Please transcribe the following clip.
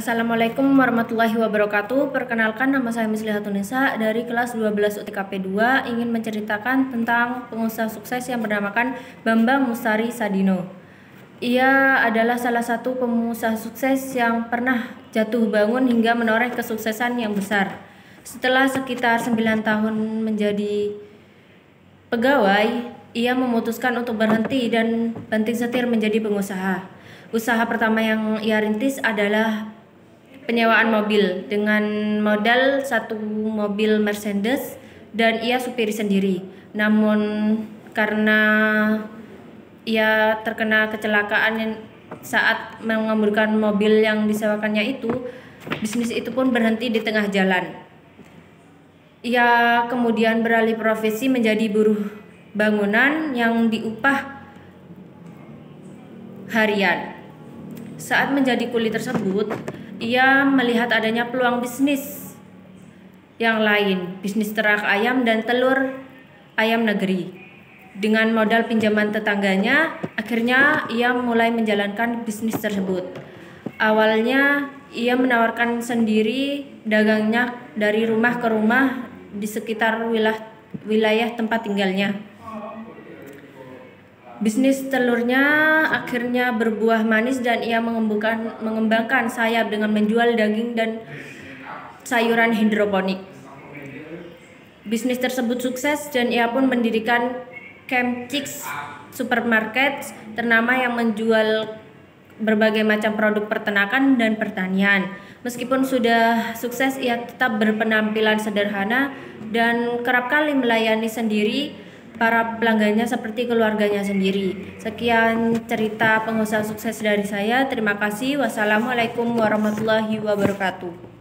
Assalamualaikum warahmatullahi wabarakatuh. Perkenalkan nama saya Mislihatunisa dari kelas 12 UTKP 2 ingin menceritakan tentang pengusaha sukses yang bernamakan Bambang Mustari Sadino. Ia adalah salah satu pengusaha sukses yang pernah jatuh bangun hingga menoreh kesuksesan yang besar. Setelah sekitar 9 tahun menjadi pegawai, ia memutuskan untuk berhenti dan banting setir menjadi pengusaha. Usaha pertama yang ia rintis adalah penyewaan mobil dengan modal satu mobil Mercedes dan ia supiri sendiri. Namun karena ia terkena kecelakaan saat mengemudikan mobil yang disewakannya itu, bisnis itu pun berhenti di tengah jalan. Ia kemudian beralih profesi menjadi buruh bangunan yang diupah harian. Saat menjadi kuli tersebut, ia melihat adanya peluang bisnis yang lain, bisnis ternak ayam dan telur ayam negeri. Dengan modal pinjaman tetangganya, akhirnya ia mulai menjalankan bisnis tersebut. Awalnya ia menawarkan sendiri dagangnya dari rumah ke rumah di sekitar wilayah, wilayah tempat tinggalnya. Bisnis telurnya akhirnya berbuah manis dan ia mengembangkan, mengembangkan sayap dengan menjual daging dan sayuran hidroponik. Bisnis tersebut sukses dan ia pun mendirikan Camp Chicks supermarket ternama yang menjual berbagai macam produk pertanakan dan pertanian. Meskipun sudah sukses, ia tetap berpenampilan sederhana dan kerap kali melayani sendiri para pelanggannya seperti keluarganya sendiri. Sekian cerita pengusaha sukses dari saya. Terima kasih. Wassalamualaikum warahmatullahi wabarakatuh.